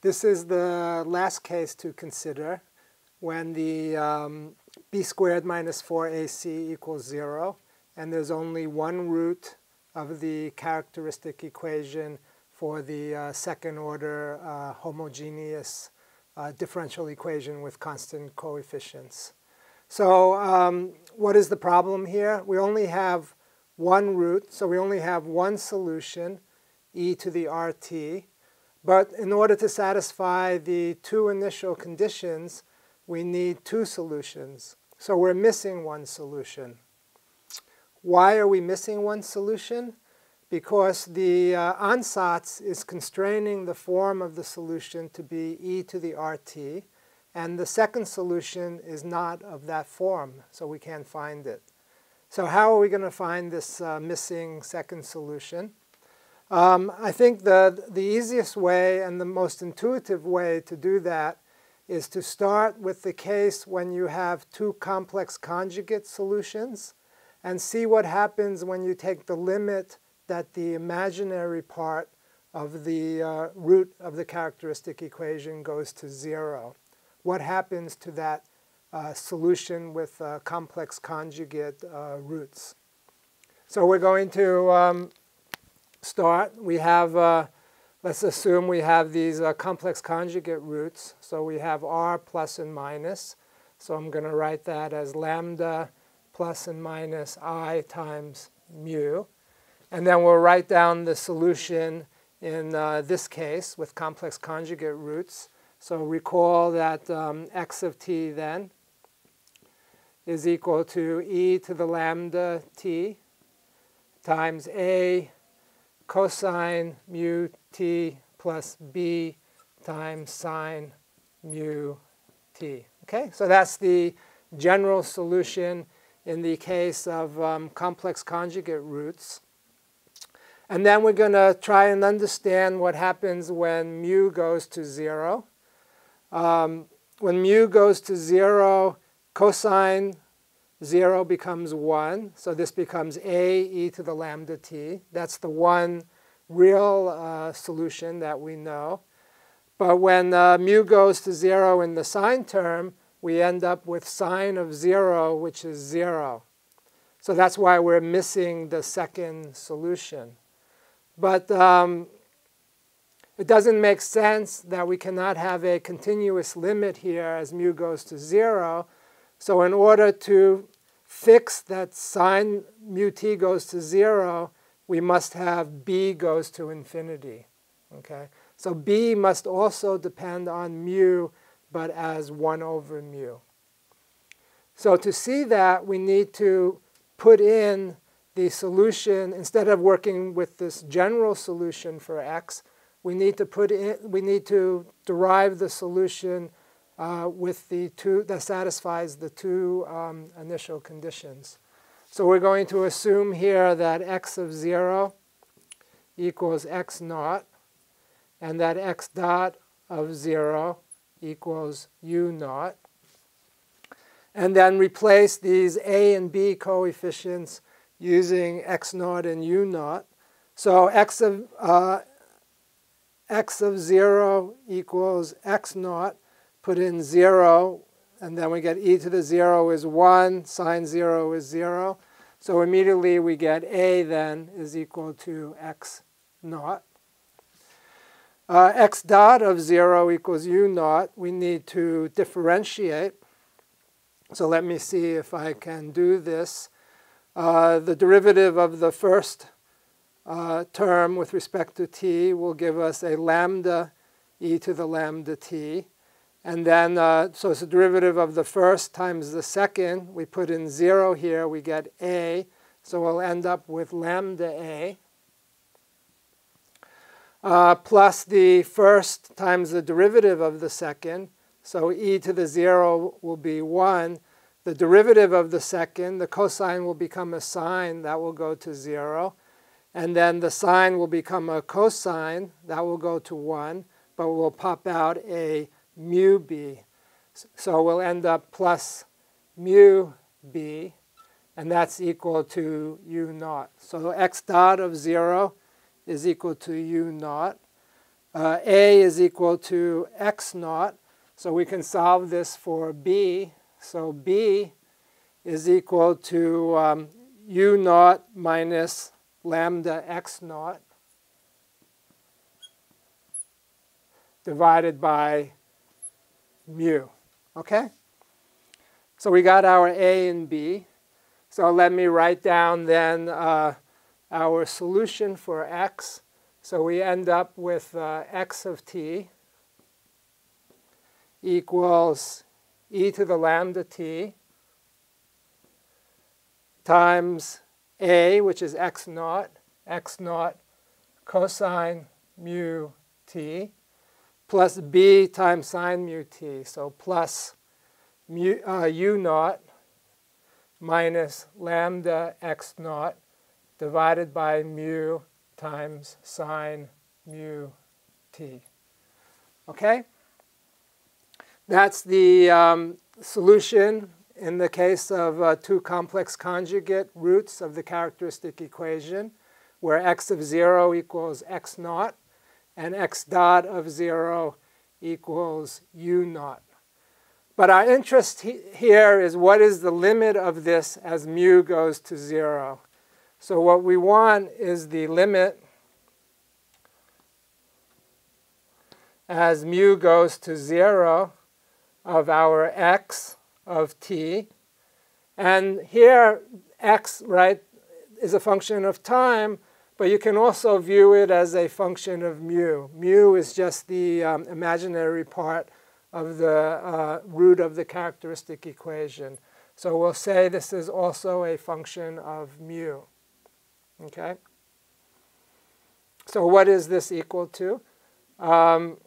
This is the last case to consider when the um, b squared minus 4ac equals 0, and there's only one root of the characteristic equation for the uh, second order uh, homogeneous uh, differential equation with constant coefficients. So um, what is the problem here? We only have one root, so we only have one solution, e to the rt. But in order to satisfy the two initial conditions, we need two solutions. So we're missing one solution. Why are we missing one solution? Because the uh, ansatz is constraining the form of the solution to be e to the rt, and the second solution is not of that form, so we can't find it. So how are we going to find this uh, missing second solution? Um, I think the, the easiest way and the most intuitive way to do that is to start with the case when you have two complex conjugate solutions and see what happens when you take the limit that the imaginary part of the uh, root of the characteristic equation goes to zero. What happens to that uh, solution with uh, complex conjugate uh, roots? So we're going to um, start. We have, uh, let's assume we have these uh, complex conjugate roots. So we have r plus and minus. So I'm going to write that as lambda plus and minus i times mu. And then we'll write down the solution in uh, this case with complex conjugate roots. So recall that um, x of t then is equal to e to the lambda t times a cosine mu t plus b times sine mu t. Okay, so that's the general solution in the case of um, complex conjugate roots. And then we're going to try and understand what happens when mu goes to 0. Um, when mu goes to 0, cosine 0 becomes 1. So this becomes a e to the lambda t. That's the one real uh, solution that we know. But when uh, mu goes to 0 in the sine term, we end up with sine of 0, which is 0. So that's why we're missing the second solution. But um, it doesn't make sense that we cannot have a continuous limit here as mu goes to 0. So in order to fix that sine mu t goes to 0, we must have b goes to infinity. Okay? So b must also depend on mu, but as 1 over mu. So to see that, we need to put in the solution, instead of working with this general solution for x, we need to put in, we need to derive the solution uh, with the two that satisfies the two um, initial conditions. So we're going to assume here that x of 0 equals x naught, and that x dot of 0 equals u naught. And then replace these a and b coefficients using x naught and u naught. So x of, uh, x of 0 equals x naught. Put in 0, and then we get e to the 0 is 1, sine 0 is 0. So immediately we get a then is equal to x naught. Uh, x dot of 0 equals u naught. We need to differentiate. So let me see if I can do this. Uh, the derivative of the first uh, term with respect to t will give us a lambda e to the lambda t. And then, uh, so it's the derivative of the first times the second. We put in 0 here, we get a. So we'll end up with lambda a. Uh, plus the first times the derivative of the second. So e to the 0 will be 1 the derivative of the second, the cosine will become a sine, that will go to 0. And then the sine will become a cosine, that will go to 1, but we'll pop out a mu b. So we'll end up plus mu b, and that's equal to u naught. So x dot of 0 is equal to u naught. uh, a is equal to x naught. So we can solve this for b. So b is equal to um, u naught minus lambda x naught divided by mu. Okay? So we got our a and b. So let me write down then uh, our solution for x. So we end up with uh, x of t equals e to the lambda t times a, which is x naught, x naught cosine mu t, plus b times sine mu t. So plus mu, uh, u naught minus lambda x naught divided by mu times sine mu t. Okay? That's the um, solution in the case of uh, two complex conjugate roots of the characteristic equation, where x of 0 equals x naught and x dot of 0 equals u naught. But our interest he here is what is the limit of this as mu goes to 0. So what we want is the limit as mu goes to 0 of our x of t. And here, x, right, is a function of time, but you can also view it as a function of mu. Mu is just the um, imaginary part of the uh, root of the characteristic equation. So we'll say this is also a function of mu. Okay? So what is this equal to? Um,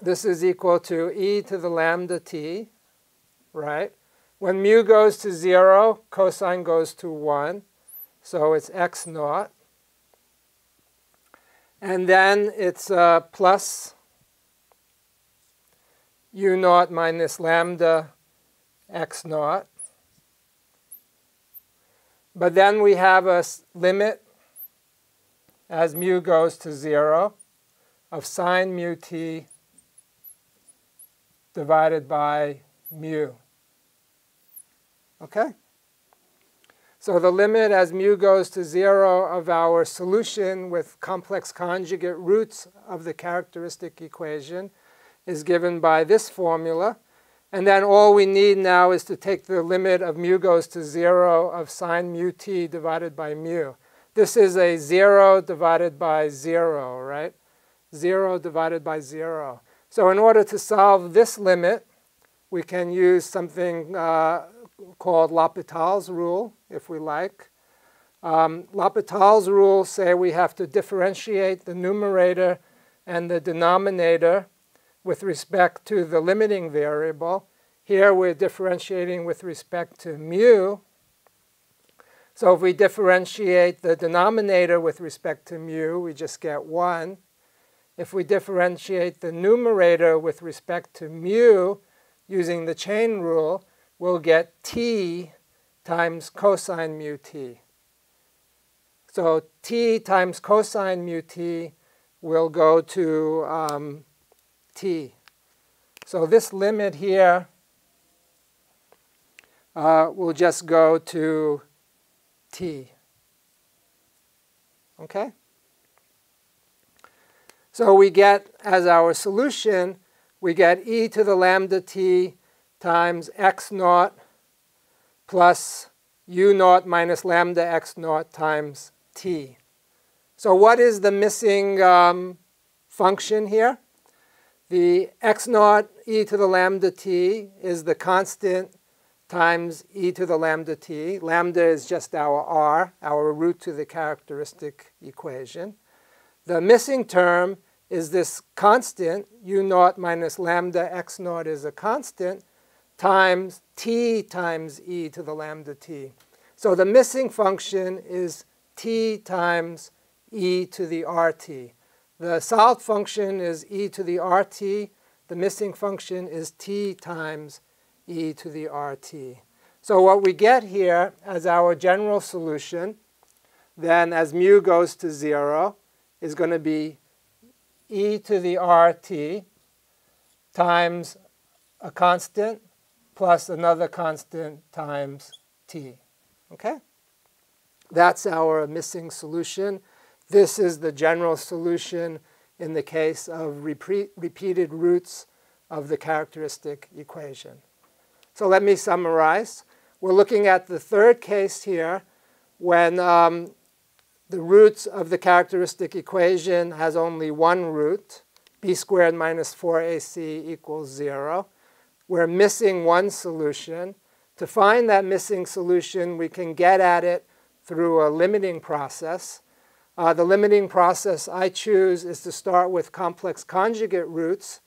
this is equal to e to the lambda t, right? When mu goes to 0, cosine goes to 1. So it's x naught. And then it's uh, plus u naught minus lambda x naught. But then we have a limit as mu goes to 0 of sine mu t divided by mu. Okay? So the limit as mu goes to 0 of our solution with complex conjugate roots of the characteristic equation is given by this formula. And then all we need now is to take the limit of mu goes to 0 of sine mu t divided by mu. This is a 0 divided by 0, right? 0 divided by 0. So in order to solve this limit, we can use something uh, called L'Hopital's rule, if we like. Um, L'Hopital's rule say we have to differentiate the numerator and the denominator with respect to the limiting variable. Here we're differentiating with respect to mu. So if we differentiate the denominator with respect to mu, we just get 1 if we differentiate the numerator with respect to mu using the chain rule, we'll get t times cosine mu t. So t times cosine mu t will go to um, t. So this limit here uh, will just go to t. Okay? So we get, as our solution, we get e to the lambda t times x naught plus u naught minus lambda x naught times t. So what is the missing um, function here? The x naught e to the lambda t is the constant times e to the lambda t. Lambda is just our r, our root to the characteristic equation. The missing term is this constant, u naught minus lambda x naught is a constant, times t times e to the lambda t. So the missing function is t times e to the rt. The solved function is e to the rt. The missing function is t times e to the rt. So what we get here as our general solution, then as mu goes to 0, is going to be e to the rt times a constant plus another constant times t. Okay? That's our missing solution. This is the general solution in the case of repeat, repeated roots of the characteristic equation. So let me summarize. We're looking at the third case here when um, the roots of the characteristic equation has only one root, b squared minus 4ac equals 0. We're missing one solution. To find that missing solution, we can get at it through a limiting process. Uh, the limiting process I choose is to start with complex conjugate roots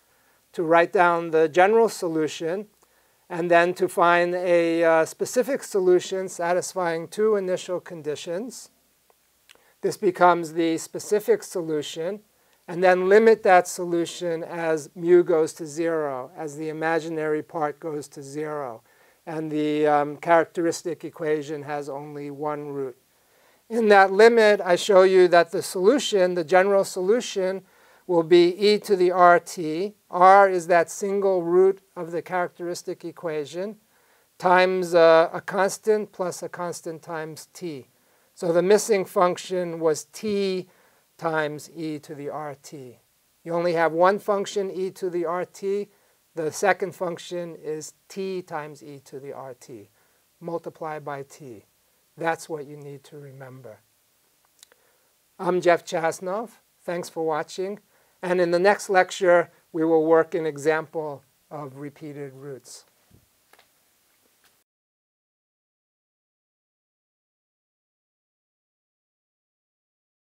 to write down the general solution and then to find a uh, specific solution satisfying two initial conditions. This becomes the specific solution, and then limit that solution as mu goes to 0, as the imaginary part goes to 0. And the um, characteristic equation has only one root. In that limit, I show you that the solution, the general solution, will be e to the rt. r is that single root of the characteristic equation times uh, a constant plus a constant times t. So the missing function was t times e to the rt. You only have one function, e to the rt. The second function is t times e to the rt. Multiply by t. That's what you need to remember. I'm Jeff Chasnov. Thanks for watching. And in the next lecture, we will work an example of repeated roots.